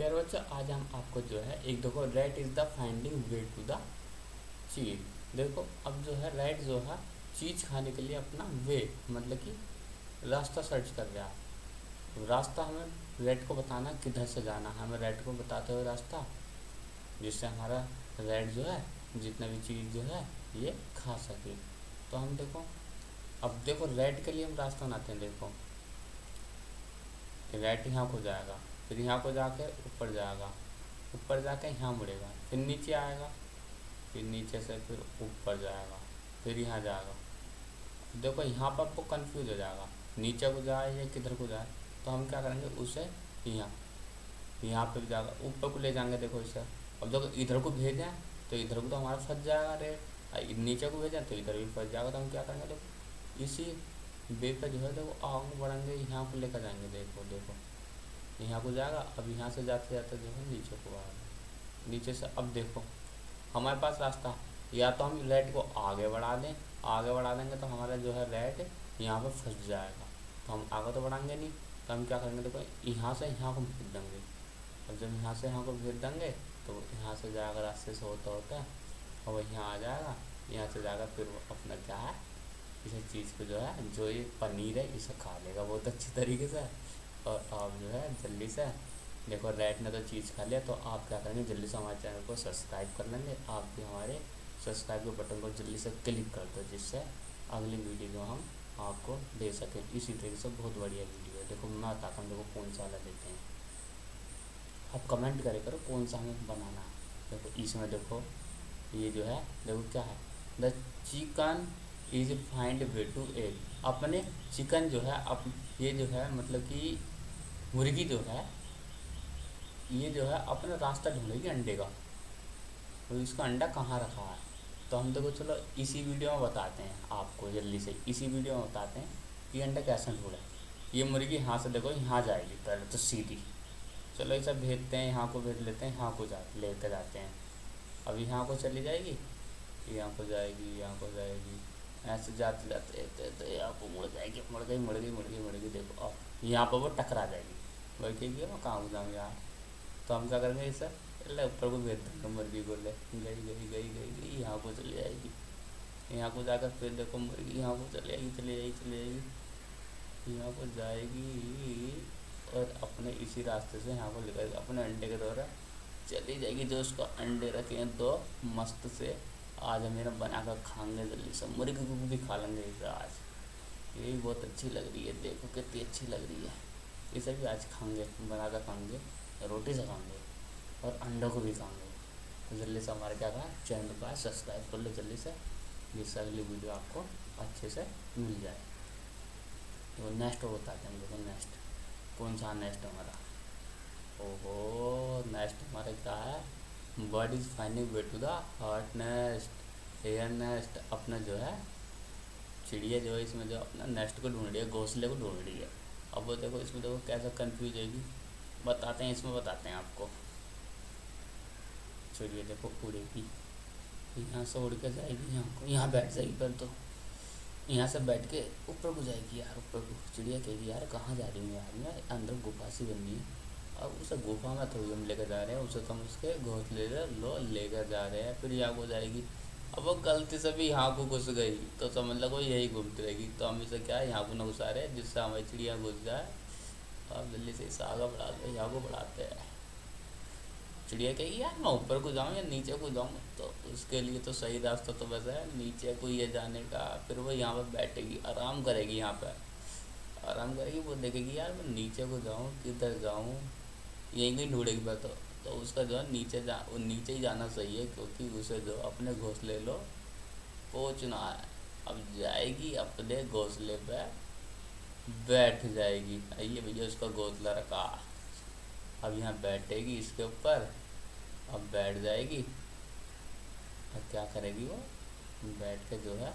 प्यार बच्चों, आज हम आपको जो है, एक देखो right is the finding way to the चीज़ देखो, अब जो है राइट जो है चीज़ खाने के लिए अपना वे मतलब कि रास्ता सर्च कर रहा है रास्ता हमें रेड को बताना किधर से जाना है। हमें रेड को बताते हुए रास्ता, जिससे हमारा रेड जो है, जितना भी चीज़ जो है, ये खा सके। तो हम देखो, अब देखो रेड के लिए हम रास्ता बनाते हैं, देखो। रेड यहाँ को जाएगा। फिर यहाँ को जाके ऊपर जाएगा। ऊपर जाके यहाँ मुड़ेगा। फिर नीचे आएगा। फिर नीचे से फिर ऊपर जाएगा। फिर यहाँ जाएगा। देखो यहाँ पर आपको कंफ्यूज हो जाएगा। नीचे को जाए या किधर को जाए तो हम क्या करेंगे, उसे यहाँ यहाँ पे भी जाएगा। ऊपर को ले जाएँगे देखो इसे। अब देखो इधर को भेजें तो इधर को तो हमारा फंस जाएगा रेट नीचे को भेजें तो इधर भी फंस जाएगा। तो हम क्या करेंगे, देखो, इसी वे पर जो है, देखो, आगे बढ़ेंगे, यहाँ को लेकर जाएँगे। देखो देखो। यहाँ को जाएगा, अब यहाँ से जाते जाते जो है नीचे को आएगा नीचे से अब देखो, हमारे पास रास्ता, या तो हम रेड को आगे बढ़ा दें, आगे बढ़ा देंगे तो हमारा जो है रेड यहाँ पर फंस जाएगा। तो हम आगे तो बढ़ाएँगे नहीं तो हम क्या करेंगे देखो, यहाँ से यहाँ को भेज देंगे। और जब यहाँ से यहाँ को भेज देंगे तो यहाँ से जाएगा, रास्ते से होता होता है और वह यहाँ आ जाएगा, यहाँ से जाएगा, फिर वो अपना क्या है, इस चीज़ को जो है, जो ये पनीर है, इसे खा लेगा, बहुत अच्छी तरीके से। और आप जो है, जल्दी से देखो रेड ने तो चीज़ खा लिया तो आप क्या करेंगे, जल्दी से हमारे चैनल को सब्सक्राइब कर लेंगे। आप भी हमारे सब्सक्राइब के बटन को जल्दी से क्लिक कर दो, जिससे अगली वीडियो जो हम आपको दे सकें। इसी तरीके से बहुत बढ़िया वीडियो है। देखो, मैं बताता हूँ, देखो, कौन सा वाला देते हैं। आप कमेंट करे, करो, कौन सा हमें बनाना है। देखो, इसमें देखो, ये जो है, देखो क्या है। The chicken is find way to egg अपने चिकन जो है, अप ये जो है मतलब कि मुर्गी जो है, ये जो है अपना रास्ता ढूंढेगी अंडे का। तो इसका अंडा कहाँ रखा है? तो हम देखो, चलो इसी वीडियो में बताते हैं आपको जल्दी से। इसी वीडियो में बताते हैं कि अंडा कैसे ढूंढे। ये मुर्गी यहाँ से देखो, यहाँ जाएगी पहले तो सीधी। चलो ये सब भेजते हैं, यहाँ को भेज लेते हैं, यहाँ को जा, लेकर जाते हैं। अब यहाँ को चली जाएगी? यहाँ को जाएगी, यहाँ को जाएगी। ऐसे जाते जाते तो यहाँ को मुड़ जाएगी, मुड़ गई मुड़ गई मुड़ गई मुड़ गई, देखो, और यहाँ पर वो टकरा जाएगी। वही कहेगी मैं कहाँ जाऊँ यार? तो हम क्या करेंगे सर ले, ऊपर को भेज देंगे मुर्गी को ले। गई गई गई गई गई, यहाँ को चली जाएगी यहाँ को जाकर फिर देखो मुर्गी यहाँ को चली जाएगी चली जाएगी चली जाएगी यहाँ को जाएगी और अपने इसी रास्ते से यहाँ को लेकर अपने अंडे के द्वारा चली जाएगी। जो उसको अंडे रखे हैं तो मस्त से आज हम मेरा बना कर खाएँगे जल्दी से। मुर्गी को भी खा लेंगे इसे आज। ये भी बहुत अच्छी लग रही है। देखो कितनी अच्छी लग रही है। इसे भी आज खाएँगे बना कर खाएँगे, रोटी से खाएँगे और अंडों को भी खाएँगे। तो जल्दी से हमारे क्या कहा? चैनल को सब्सक्राइब कर लो जल्दी से, जिससे अगली वीडियो आपको अच्छे से मिल जाए। तो नेक्स्ट बताते हैं देखो नेक्स्ट कौन सा नेक्स्ट हमारा? ओहो नेक्स्ट हमारा क्या है? Bird is finding way to the heart nest air nest अपना जो है, चिड़िया जो है, इसमें जो अपना नेस्ट को ढूंढ रही है, घोंसले को ढूंढ रही है। अब वो देखो, इसमें देखो कैसा कन्फ्यूज़ होगी बताते हैं, इसमें बताते हैं आपको। चिड़िया देखो उड़ेगी यहाँ से उड़ के जाएगी, यहाँ को, यहाँ बैठ जाएगी पर तो। यहाँ से बैठ के ऊपर को जाएगी यार, ऊपर को। चिड़िया कहेगी यार कहाँ जा रही हूँ यार? मैं अंदर गुफा सी बननी है। अब उसे गुफा में थोड़ी हम लेकर जा रहे हैं, उसे तो हम उसके घोंसले लो लेकर जा रहे हैं, फिर यहाँ को जाएगी। अब वो गलती से भी यहाँ को घुस गई तो समझ लो वो यही घूमती रहेगी। तो हम इसे क्या यहाँ को न घुसा रहे जिससे हमारी चिड़िया घुस जाए अब जल्दी से इसे आगे बढ़ाते हैं यहाँ को बढ़ाते हैं। चिड़िया कहेगी, यार, मैं ऊपर को जाऊँ या नीचे को जाऊँ? तो उसके लिए तो सही रास्ता तो वैसा है, नीचे को ये जाने का, फिर वो यहाँ पर बैठेगी, आराम करेगी यहाँ पर। आराम करेगी, वो देखेगी, यार, मैं नीचे को जाऊँ, किधर जाऊँ? यहीं कहीं ढूंढेगी मैं तो तो उसका जो है नीचे जा, नीचे ही जाना सही है, क्योंकि उसे जो अपने घोंसले लो पहुँचना है अब जाएगी अपने घोंसले पे, बैठ जाएगी। आइए भैया, उसका घोंसला रखा। अब यहाँ बैठेगी इसके ऊपर, अब बैठ जाएगी। और क्या करेगी वो? बैठ के जो है,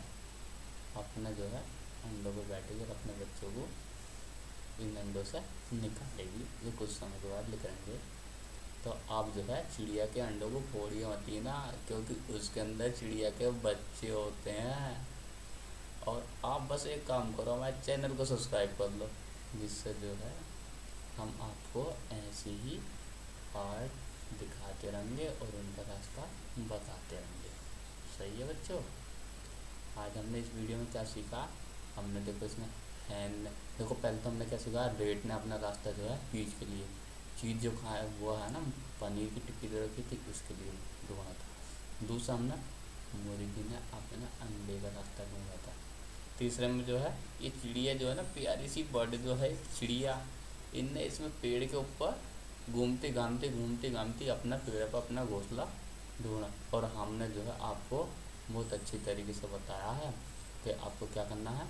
अपना जो है, अंडों को बैठेगी और अपने बच्चों को इन अंडों से निकालेगी ये कुछ समय के बाद निकलेंगे तो आप जो है चिड़िया के अंडों को फोड़िए मत ना, क्योंकि उसके अंदर चिड़िया के बच्चे होते हैं। और आप बस एक काम करो, हमारे चैनल को सब्सक्राइब कर लो, जिससे जो है हम आपको ऐसी ही पार्ट दिखाते रहेंगे और उनका रास्ता बताते रहेंगे। सही है बच्चों? आज हमने इस वीडियो में क्या सीखा? हमने देखो इसमें हैन देखो, पहले तो हमने क्या सीखा रेट ने अपना रास्ता जो है पीच के लिए। चीज़ जो खाए वो है ना, पनीर की टिक्की जो रखी थी, उसके लिए ढूंढा था। दूसरा हमने, मुर्गी ने अपना अंडे का रास्ता ढूंढा था। तीसरे में जो है, ये चिड़िया जो है ना, प्यारी सी बर्ड जो है, चिड़िया, इनने इसमें पेड़ के ऊपर घूमते घामते घूमते घामते अपना पेड़ पर अपना घोंसला ढूंढा। और हमने जो है, आपको बहुत अच्छी तरीके से बताया है कि आपको क्या करना है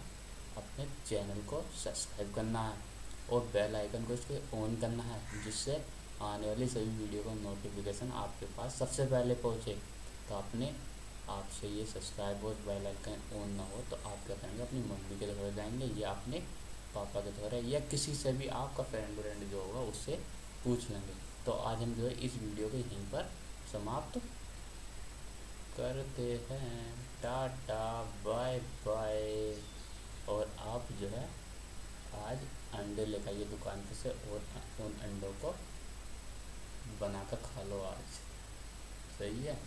अपने चैनल को सब्सक्राइब करना है और बेल आइकन को इसके ऑन करना है, जिससे आने वाली सभी वीडियो का नोटिफिकेशन आपके पास सबसे पहले पहुँचे। तो आपने आपसे ये सब्सक्राइब और बेल आइकन ऑन ना हो तो आप क्या करेंगे, अपनी मम्मी के द्वारा जाएँगे या अपने पापा के द्वारा या किसी से भी आपका फ्रेंड व्रेंड जो होगा उससे पूछ लेंगे। तो आज हम जो है इस वीडियो को यहीं पर समाप्त करते हैं। टाटा बाय बाय और आप जो है आज अंडे लेकर आइए दुकान पे से और उन अंडों को बनाकर खा लो आज। सही है?